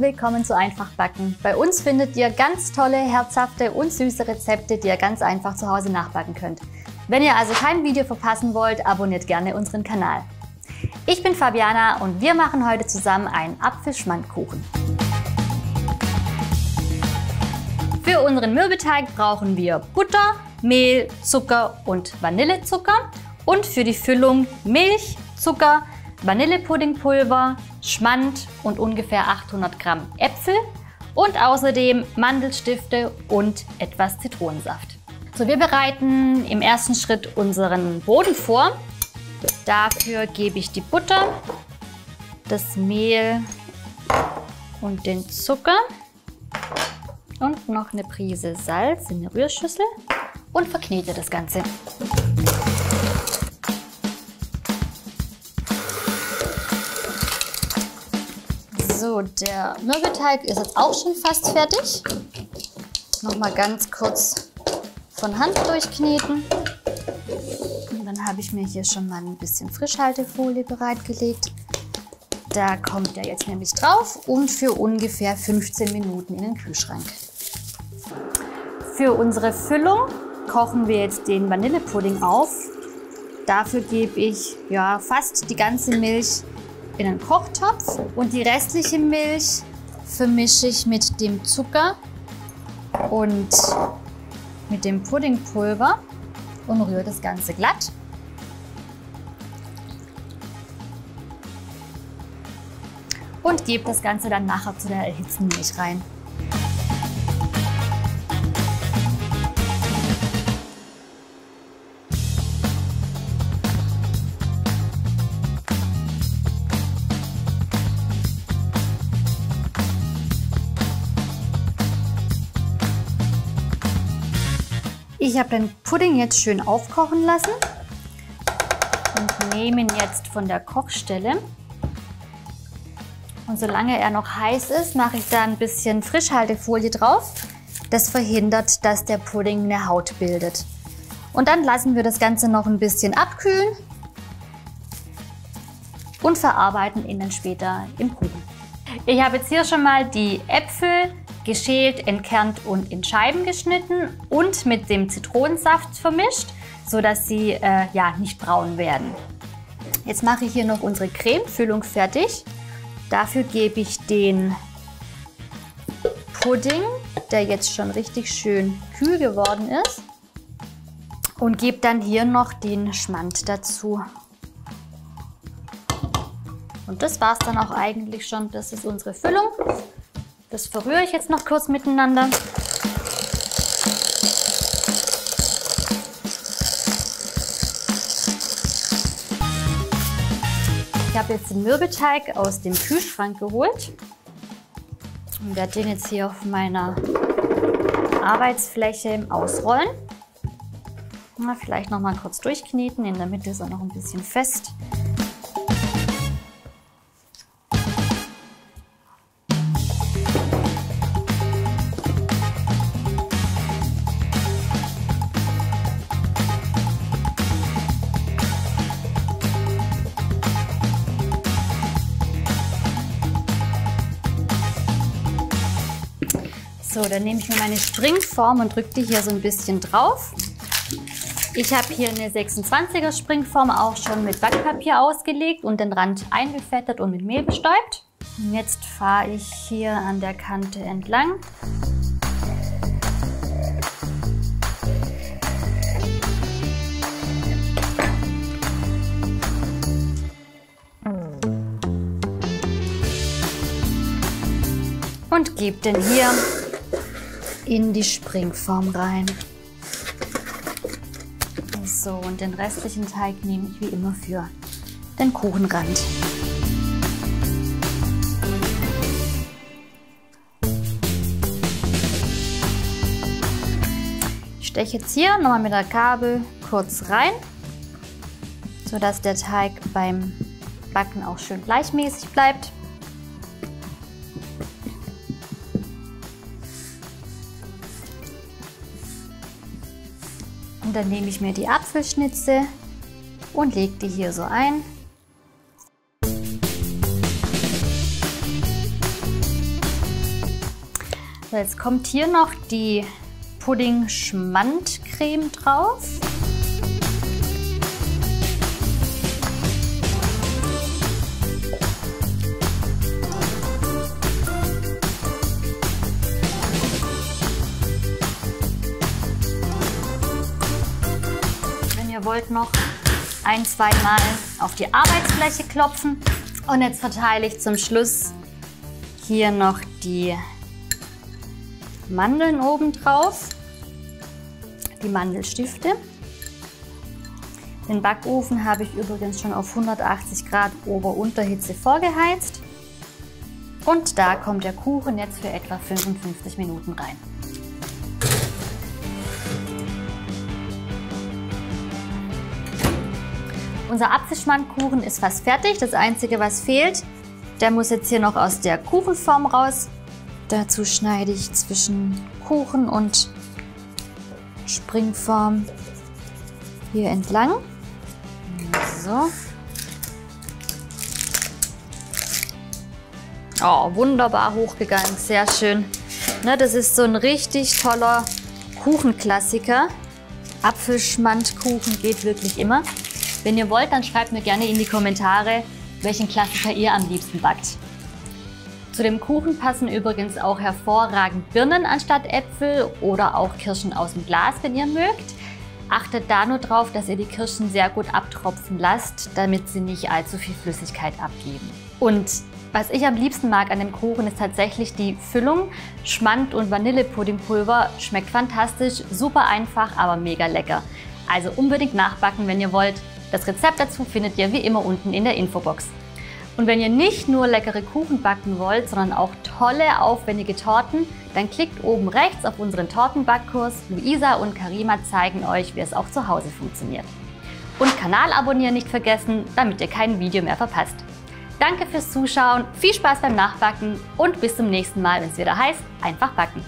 willkommen zu Einfach backen. Bei uns findet ihr ganz tolle, herzhafte und süße Rezepte, die ihr ganz einfach zu Hause nachbacken könnt. Wenn ihr also kein Video verpassen wollt, abonniert gerne unseren Kanal. Ich bin Fabiana und wir machen heute zusammen einen Apfelschmandkuchen. Für unseren Mürbeteig brauchen wir Butter, Mehl, Zucker und Vanillezucker und für die Füllung Milch, Zucker, Vanillepuddingpulver, Schmand und ungefähr 800 Gramm Äpfel und außerdem Mandelstifte und etwas Zitronensaft. So, wir bereiten im ersten Schritt unseren Boden vor. Dafür gebe ich die Butter, das Mehl und den Zucker und noch eine Prise Salz in eine Rührschüssel und verknete das Ganze. Der Mürbeteig ist jetzt auch schon fast fertig. Nochmal ganz kurz von Hand durchkneten. Und dann habe ich mir hier schon mal ein bisschen Frischhaltefolie bereitgelegt. Da kommt er jetzt nämlich drauf und für ungefähr 15 Minuten in den Kühlschrank. Für unsere Füllung kochen wir jetzt den Vanillepudding auf. Dafür gebe ich ja, fast die ganze Milch in einen Kochtopf und die restliche Milch vermische ich mit dem Zucker und mit dem Puddingpulver und rühre das Ganze glatt. Und gebe das Ganze dann nachher zu der erhitzten Milch rein. Ich habe den Pudding jetzt schön aufkochen lassen und nehme ihn jetzt von der Kochstelle. Und solange er noch heiß ist, mache ich da ein bisschen Frischhaltefolie drauf. Das verhindert, dass der Pudding eine Haut bildet. Und dann lassen wir das Ganze noch ein bisschen abkühlen und verarbeiten ihn dann später im Kuchen. Ich habe jetzt hier schon mal die Äpfel geschält, entkernt und in Scheiben geschnitten und mit dem Zitronensaft vermischt, sodass sie äh, ja, nicht braun werden. Jetzt mache ich hier noch unsere Cremefüllung fertig. Dafür gebe ich den Pudding, der jetzt schon richtig schön kühl geworden ist, und gebe dann hier noch den Schmand dazu. Und das war es dann auch eigentlich schon. Das ist unsere Füllung. Das verrühre ich jetzt noch kurz miteinander. Ich habe jetzt den Mürbeteig aus dem Kühlschrank geholt und werde den jetzt hier auf meiner Arbeitsfläche ausrollen. Na, vielleicht noch mal kurz durchkneten. In der Mitte ist er noch ein bisschen fest. So, dann nehme ich mir meine Springform und drücke die hier so ein bisschen drauf. Ich habe hier eine 26er Springform auch schon mit Backpapier ausgelegt und den Rand eingefettet und mit Mehl bestäubt. Und jetzt fahre ich hier an der Kante entlang. Und gebe den hier in die Springform rein. So, und den restlichen Teig nehme ich wie immer für den Kuchenrand. Ich steche jetzt hier nochmal mit der Gabel kurz rein, sodass der Teig beim Backen auch schön gleichmäßig bleibt. Und dann nehme ich mir die Apfelschnitze und lege die hier so ein. So, jetzt kommt hier noch die Pudding-Schmandcreme drauf. Wollt noch ein, zwei Mal auf die Arbeitsfläche klopfen. Und jetzt verteile ich zum Schluss hier noch die Mandeln oben drauf, die Mandelstifte. Den Backofen habe ich übrigens schon auf 180 Grad Ober-Unterhitze vorgeheizt. Und da kommt der Kuchen jetzt für etwa 55 Minuten rein. Unser Apfelschmandkuchen ist fast fertig. Das Einzige, was fehlt, der muss jetzt hier noch aus der Kuchenform raus. Dazu schneide ich zwischen Kuchen und Springform hier entlang. So. Oh, wunderbar hochgegangen, sehr schön. Ne, das ist so ein richtig toller Kuchenklassiker. Apfelschmandkuchen geht wirklich immer. Wenn ihr wollt, dann schreibt mir gerne in die Kommentare, welchen Klassiker ihr am liebsten backt. Zu dem Kuchen passen übrigens auch hervorragend Birnen anstatt Äpfel oder auch Kirschen aus dem Glas, wenn ihr mögt. Achtet da nur drauf, dass ihr die Kirschen sehr gut abtropfen lasst, damit sie nicht allzu viel Flüssigkeit abgeben. Und was ich am liebsten mag an dem Kuchen ist tatsächlich die Füllung. Schmand- und Vanillepuddingpulver schmeckt fantastisch, super einfach, aber mega lecker. Also unbedingt nachbacken, wenn ihr wollt. Das Rezept dazu findet ihr wie immer unten in der Infobox. Und wenn ihr nicht nur leckere Kuchen backen wollt, sondern auch tolle, aufwendige Torten, dann klickt oben rechts auf unseren Tortenbackkurs. Luisa und Karima zeigen euch, wie es auch zu Hause funktioniert. Und Kanal abonnieren nicht vergessen, damit ihr kein Video mehr verpasst. Danke fürs Zuschauen, viel Spaß beim Nachbacken und bis zum nächsten Mal, wenn es wieder heißt, einfach backen.